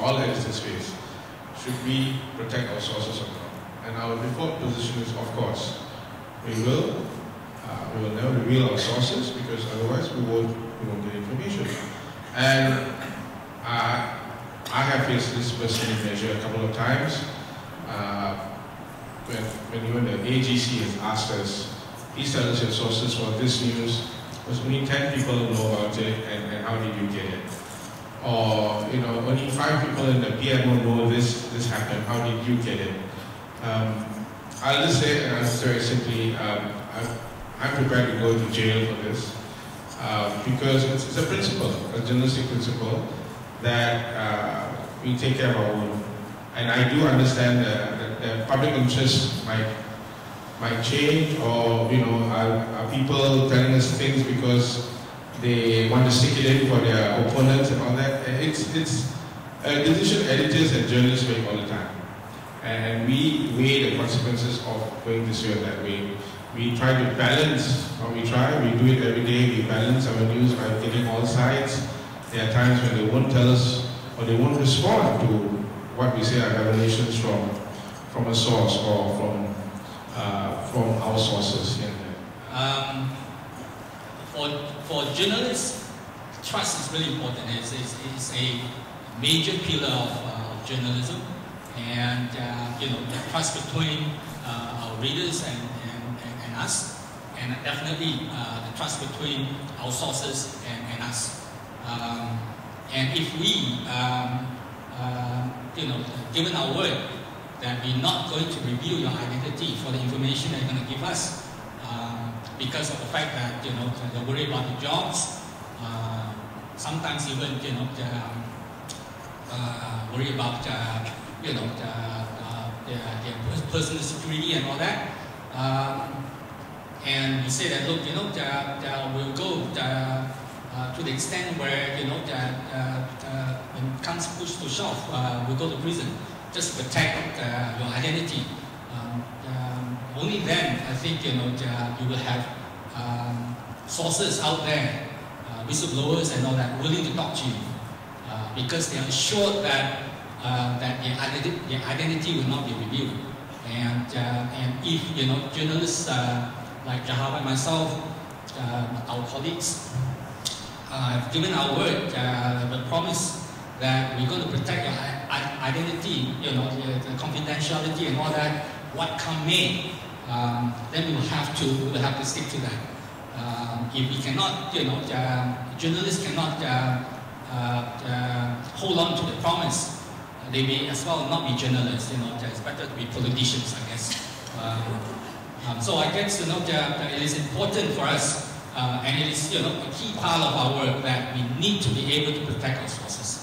all editors face. Should we protect our sources or not? And our default position is, of course, we will. Uh, we will never reveal our sources because otherwise we won't, we won't get information. And uh, I have faced this personally measure a couple of times. Uh, when, when even the AGC has asked us, please tell us your sources for this news, because only 10 people know about it, and, and how did you get it? Or, you know, only five people in the PMO know this, this happened, how did you get it? Um, I'll just say, uh, very simply, um, I'm, prepared to go to jail for this, uh, because it's, it's, a principle, a journalistic principle, that uh, we take care of our own. And I do understand that the public interest might might change or, you know, are, are people telling us things because they want to stick it in for their opponents and all that. It's, it's a decision editors and journalists make all the time. And we weigh the consequences of going this way or that way. We try to balance, or we try, we do it every day, we balance our news by getting all sides. There are times when they won't tell us or they won't respond to what we say are revelations from, from a source or from uh, from our sources here um, for, for journalists, trust is really important. It's, it's, it's a major pillar of uh, journalism. And, uh, you know, the trust between uh, our readers and, and, and, us. And definitely uh, the trust between our sources and, and us. Um, and if we, um, uh, you know, given our word, that we're not going to reveal your identity for the information that you're going to give us um, because of the fact that, you know, they worry about the jobs, uh, sometimes even, you know, the, um, uh, worry about, uh, you know, the, their, personal security and all that. Um, and we say that, look, you know, the, the, we'll go the, uh, to the extent where, you know, the, when it comes push to shove, we'll go to prison just protect your identity. Um, um, only then, I think, you know, you will have um, sources out there, uh, whistleblowers and all that, willing to talk to you uh, because they are assured that uh, that their identity, their identity will not be revealed. And, uh, and if, you know, journalists uh, like Jahab and myself, our colleagues, have given our word, the promise that we're going to protect your identity, you know, the, the confidentiality and all that, what come may, um, then we will have to we have to stick to that. Um, if we cannot, you know, uh, journalists cannot uh, uh, uh hold on to the promise, they may as well not be journalists. You know, it's better to be politicians, I guess. Um, um, so I guess you know that it is important for us, uh, and it is you know a key part of our work that we need to be able to protect our sources.